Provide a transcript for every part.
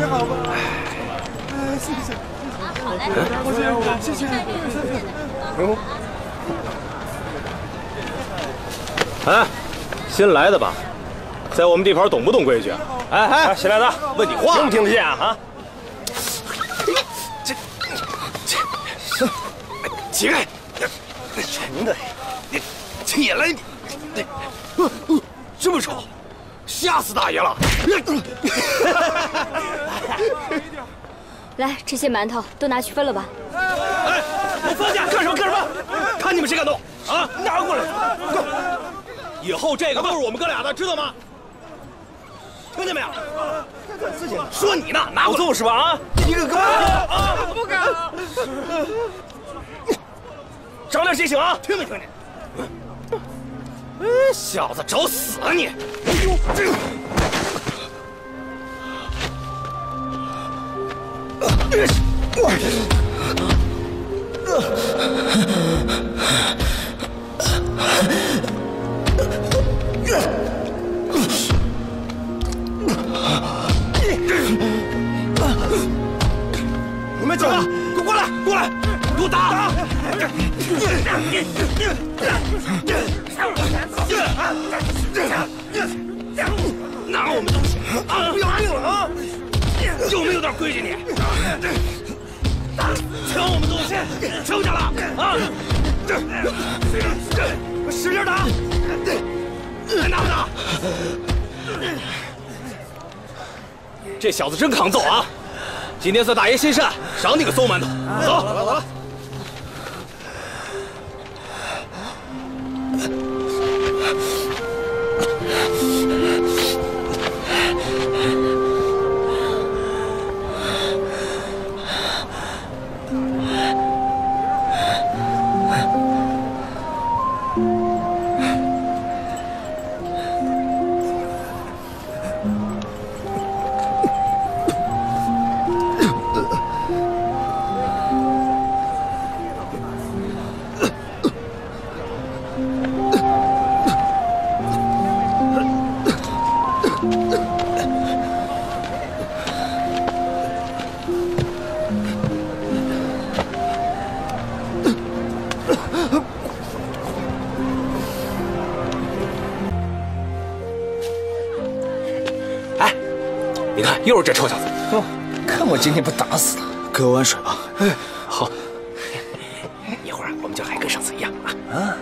也好吧？哎，谢谢。好嘞，谢谢，谢谢。哎，新来的吧？在我们地盘懂不懂规矩？哎哎，新来的，问你话，听不听得见啊？啊！这这，起开！穷的，你起来！你你这么丑，吓死大爷了！来，这些馒头都拿去分了吧。哎，我放下，干什么干什么？看你们谁敢动啊！拿过来，快！以后这个都是我们哥俩的，知道吗？听见没有？说你呢，拿过来是吧？啊！一个个啊！不敢！长点记性啊！听没听见？哎，小子，找死啊你！哎呦，这。你们走了，过来，过来，给我打！拿我们东西啊！不要命了啊！有没有点规矩你？抢我们东西，听见了啊！使劲打！还拿不拿？这小子真抗揍啊！今天算大爷心善，赏你个馊馒头。走，走了，又是这臭小子。哦，看我今天不打死他！给我碗水吧。哎，好。一会儿我们就还跟上次一样啊。啊！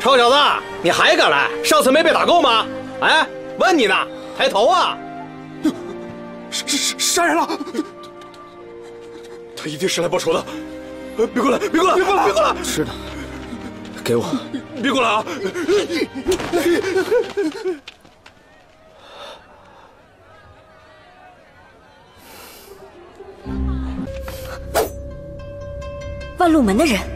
臭小子，你还敢来？上次没被打够吗？哎，问你呢，抬头啊！杀杀杀人了！他一定是来报仇的。别过来！别过来！别过来！别过来！是的，给我。别过来啊！半路门的人。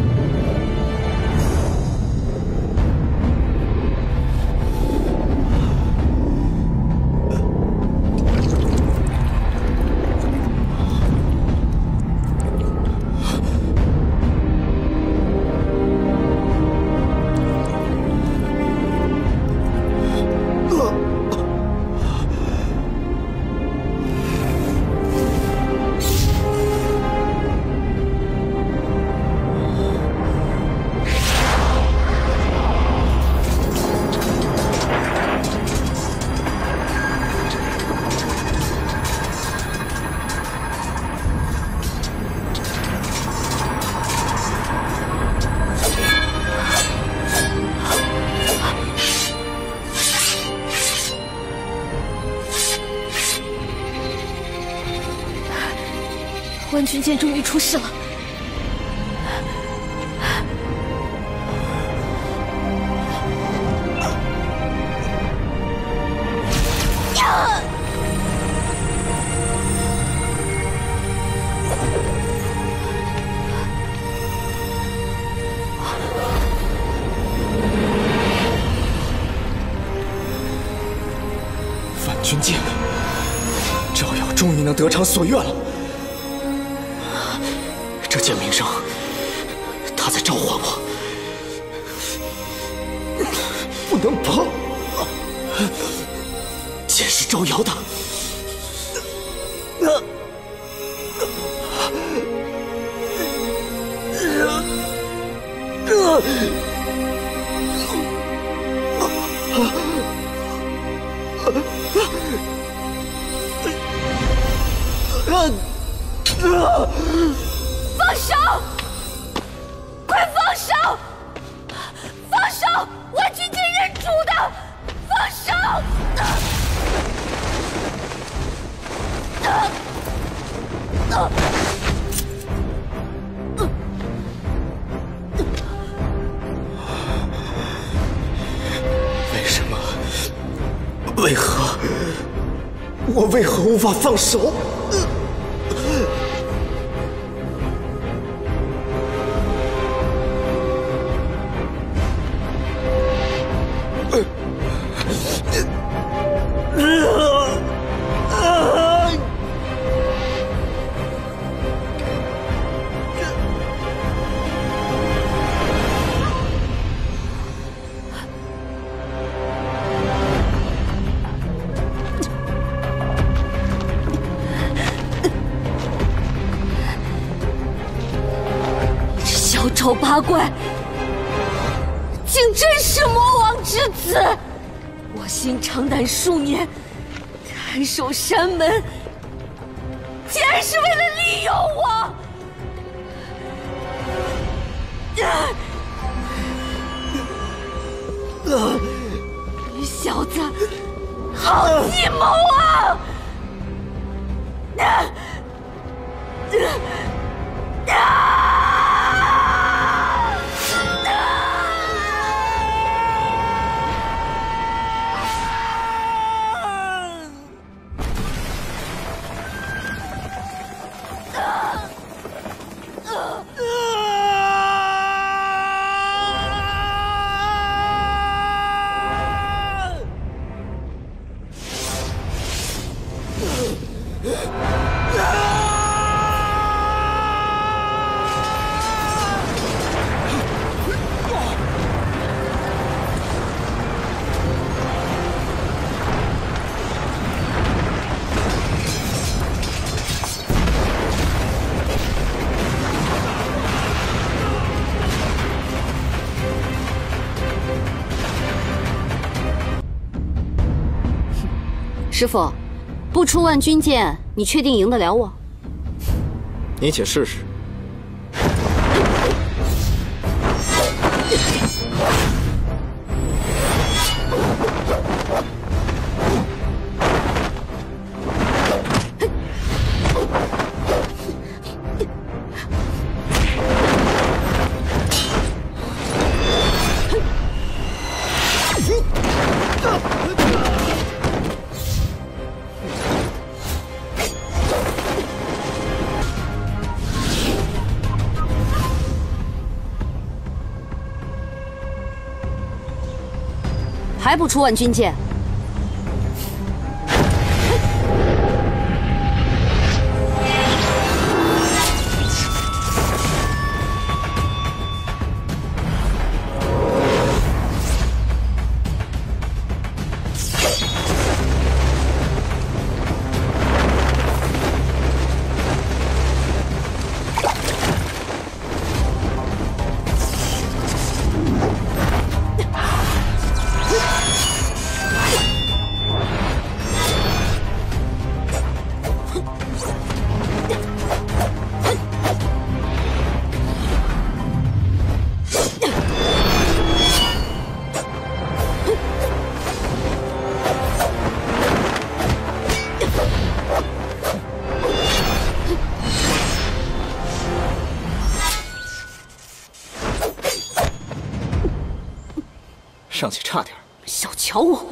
剑终于出世了。万军剑，赵瑶终于能得偿所愿了。这剑鸣声，他在召唤我，不能碰。剑是招摇的。放手！快放手！放手！万军舰认主的，放手！为什么？为何？我为何无法放手？丑八怪，竟真是魔王之子！我心长胆数年，看守山门，竟然是为了利用我！你 小子，好计谋啊！师傅，不出万军剑，你确定赢得了我？你且试试。还不出万军舰？瞧我！